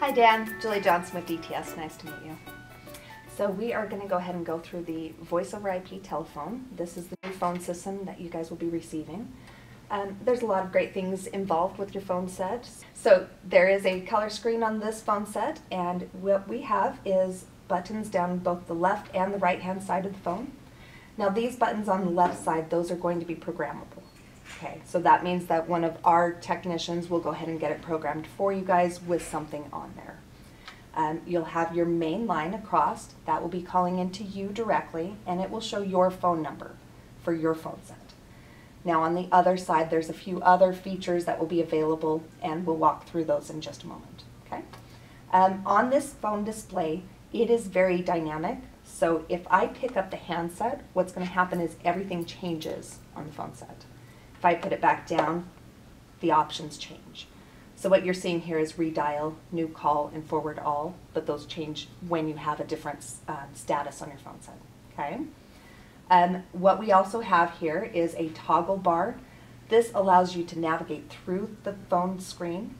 Hi Dan, Julie Johnson with DTS, nice to meet you. So we are going to go ahead and go through the voice over IP telephone. This is the new phone system that you guys will be receiving. Um, there's a lot of great things involved with your phone set. So there is a color screen on this phone set and what we have is buttons down both the left and the right hand side of the phone. Now these buttons on the left side, those are going to be programmable. Okay, so that means that one of our technicians will go ahead and get it programmed for you guys with something on there. Um, you'll have your main line across, that will be calling into you directly, and it will show your phone number for your phone set. Now on the other side, there's a few other features that will be available, and we'll walk through those in just a moment. Okay. Um, on this phone display, it is very dynamic. So if I pick up the handset, what's going to happen is everything changes on the phone set. If I put it back down, the options change. So what you're seeing here is redial, new call, and forward all, but those change when you have a different uh, status on your phone set, okay? Um, what we also have here is a toggle bar. This allows you to navigate through the phone screen.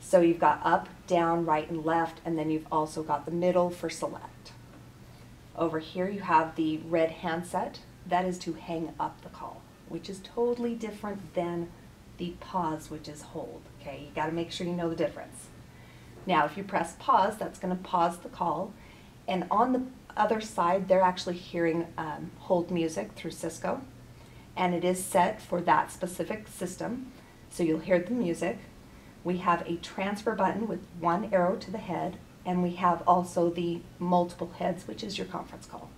So you've got up, down, right, and left, and then you've also got the middle for select. Over here you have the red handset. That is to hang up the call which is totally different than the pause, which is hold. Okay, you got to make sure you know the difference. Now, if you press pause, that's going to pause the call. And on the other side, they're actually hearing um, hold music through Cisco. And it is set for that specific system. So you'll hear the music. We have a transfer button with one arrow to the head. And we have also the multiple heads, which is your conference call.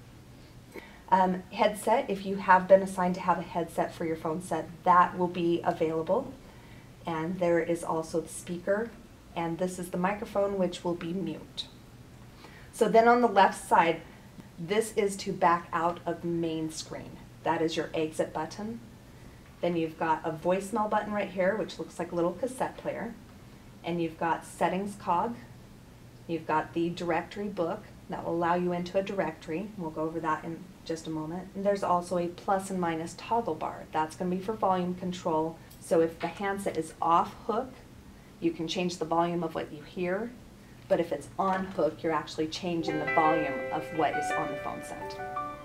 Um, headset, if you have been assigned to have a headset for your phone set, that will be available. And there is also the speaker, and this is the microphone, which will be mute. So then on the left side, this is to back out of the main screen. That is your exit button. Then you've got a voicemail button right here, which looks like a little cassette player. And you've got settings cog. You've got the directory book that will allow you into a directory. We'll go over that in just a moment. And there's also a plus and minus toggle bar. That's going to be for volume control. So if the handset is off hook, you can change the volume of what you hear. But if it's on hook, you're actually changing the volume of what is on the phone set.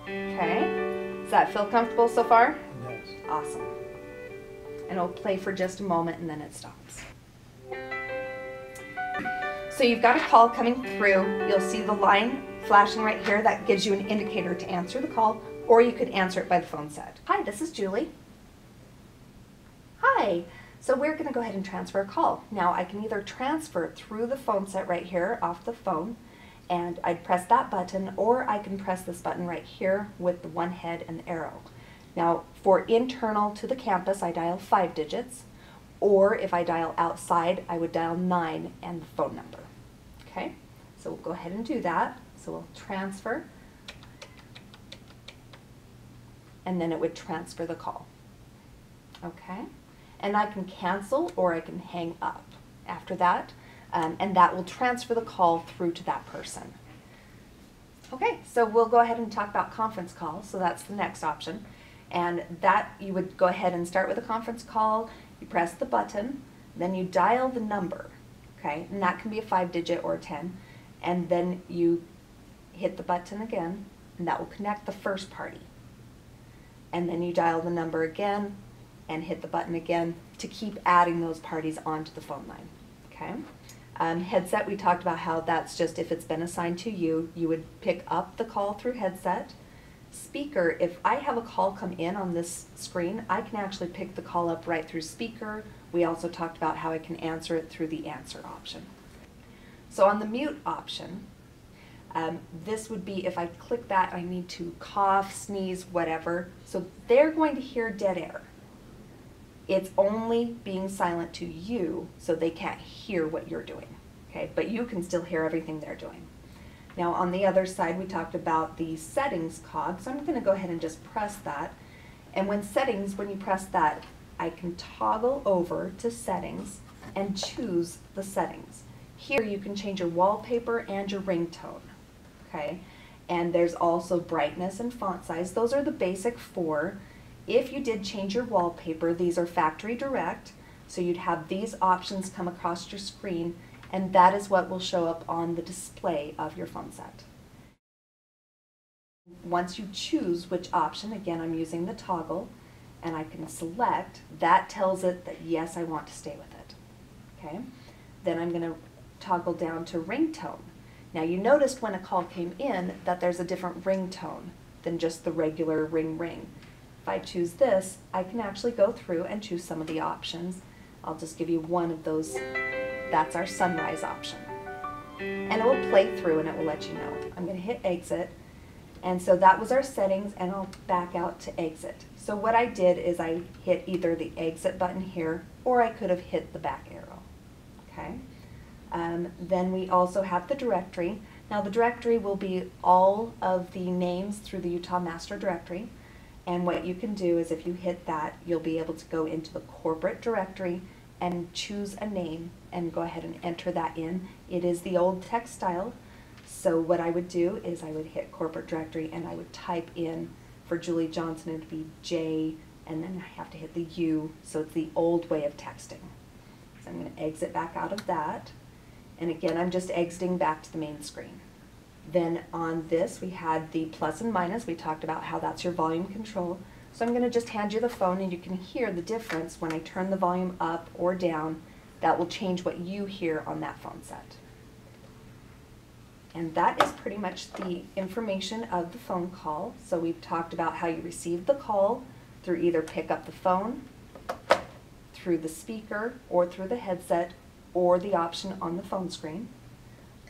Okay? Does that feel comfortable so far? Yes. Awesome. And it'll play for just a moment and then it stops. So you've got a call coming through. You'll see the line flashing right here that gives you an indicator to answer the call, or you could answer it by the phone set. Hi, this is Julie. Hi. So we're going to go ahead and transfer a call. Now I can either transfer through the phone set right here off the phone, and I'd press that button, or I can press this button right here with the one head and the arrow. Now for internal to the campus, I dial five digits, or if I dial outside, I would dial nine and the phone number. Okay, so we'll go ahead and do that. So we'll transfer, and then it would transfer the call. Okay, and I can cancel or I can hang up after that, um, and that will transfer the call through to that person. Okay, so we'll go ahead and talk about conference calls. So that's the next option. And that you would go ahead and start with a conference call, you press the button, then you dial the number, okay, and that can be a five digit or a 10, and then you hit the button again, and that will connect the first party. And then you dial the number again and hit the button again to keep adding those parties onto the phone line. Okay. Um, headset, we talked about how that's just if it's been assigned to you, you would pick up the call through headset. Speaker, if I have a call come in on this screen, I can actually pick the call up right through speaker. We also talked about how I can answer it through the answer option. So on the mute option, um, this would be if I click that, I need to cough, sneeze, whatever. So they're going to hear dead air. It's only being silent to you, so they can't hear what you're doing. Okay, but you can still hear everything they're doing. Now on the other side, we talked about the settings cog, so I'm going to go ahead and just press that. And when settings, when you press that, I can toggle over to settings and choose the settings. Here you can change your wallpaper and your ringtone okay? And there's also brightness and font size. Those are the basic four. If you did change your wallpaper, these are factory direct, so you'd have these options come across your screen, and that is what will show up on the display of your phone set. Once you choose which option, again, I'm using the toggle, and I can select, that tells it that yes, I want to stay with it. Okay? Then I'm going to toggle down to ringtone. Now you noticed when a call came in that there's a different ringtone than just the regular ring ring. If I choose this, I can actually go through and choose some of the options. I'll just give you one of those. That's our sunrise option. And it will play through and it will let you know. I'm going to hit exit. And so that was our settings and I'll back out to exit. So what I did is I hit either the exit button here or I could have hit the back arrow. Okay. Um, then we also have the directory. Now the directory will be all of the names through the Utah Master Directory. And what you can do is if you hit that, you'll be able to go into the corporate directory and choose a name and go ahead and enter that in. It is the old text style. So what I would do is I would hit corporate directory and I would type in for Julie Johnson it would be J and then I have to hit the U. So it's the old way of texting. So I'm going to exit back out of that. And again, I'm just exiting back to the main screen. Then on this, we had the plus and minus. We talked about how that's your volume control. So I'm going to just hand you the phone and you can hear the difference when I turn the volume up or down. That will change what you hear on that phone set. And that is pretty much the information of the phone call. So we've talked about how you receive the call through either pick up the phone, through the speaker, or through the headset, or the option on the phone screen.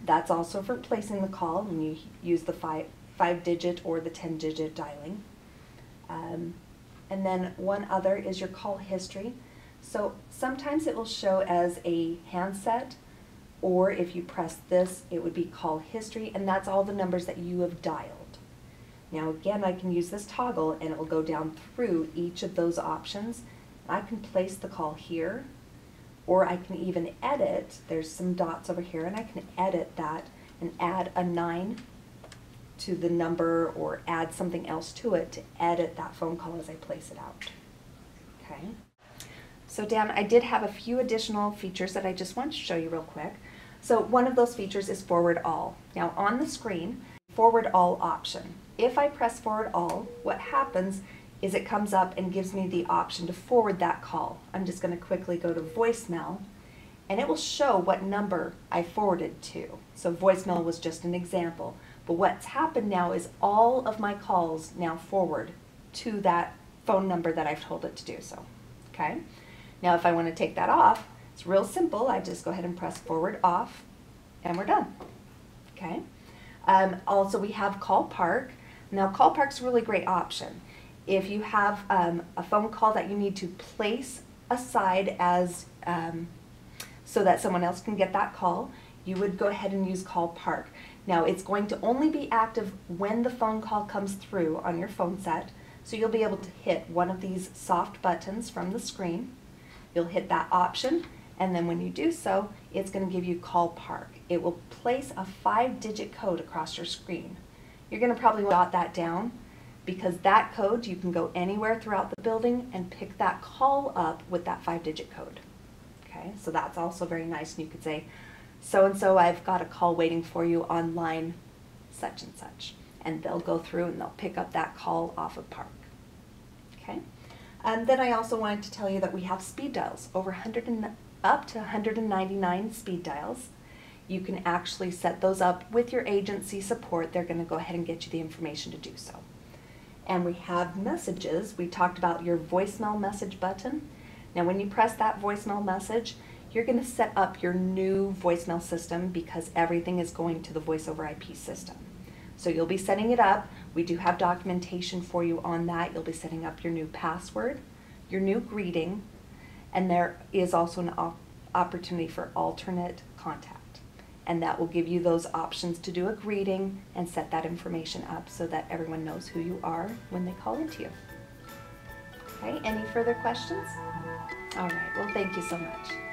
That's also for placing the call when you use the five, five digit or the 10 digit dialing. Um, and then one other is your call history. So sometimes it will show as a handset, or if you press this, it would be call history, and that's all the numbers that you have dialed. Now again, I can use this toggle and it will go down through each of those options. I can place the call here, or I can even edit, there's some dots over here, and I can edit that and add a 9 to the number or add something else to it to edit that phone call as I place it out. Okay. So Dan, I did have a few additional features that I just want to show you real quick. So one of those features is forward all. Now on the screen, forward all option. If I press forward all, what happens is it comes up and gives me the option to forward that call. I'm just going to quickly go to voicemail and it will show what number I forwarded to. So voicemail was just an example. But what's happened now is all of my calls now forward to that phone number that I've told it to do so. Okay? Now if I want to take that off, it's real simple. I just go ahead and press forward off and we're done. Okay? Um, also we have call park. Now call park's a really great option if you have um, a phone call that you need to place aside as um, so that someone else can get that call, you would go ahead and use call park. Now it's going to only be active when the phone call comes through on your phone set. So you'll be able to hit one of these soft buttons from the screen. You'll hit that option and then when you do so, it's going to give you call park. It will place a five digit code across your screen. You're going to probably jot that down because that code, you can go anywhere throughout the building and pick that call up with that five digit code. Okay, so that's also very nice. And you could say, so and so, I've got a call waiting for you on line such and such. And they'll go through and they'll pick up that call off of Park. Okay, and then I also wanted to tell you that we have speed dials, over 100 and up to 199 speed dials. You can actually set those up with your agency support. They're going to go ahead and get you the information to do so and we have messages. We talked about your voicemail message button. Now when you press that voicemail message, you're going to set up your new voicemail system because everything is going to the voice over IP system. So you'll be setting it up. We do have documentation for you on that. You'll be setting up your new password, your new greeting, and there is also an op opportunity for alternate contact and that will give you those options to do a greeting and set that information up so that everyone knows who you are when they call into you. Okay, any further questions? All right, well, thank you so much.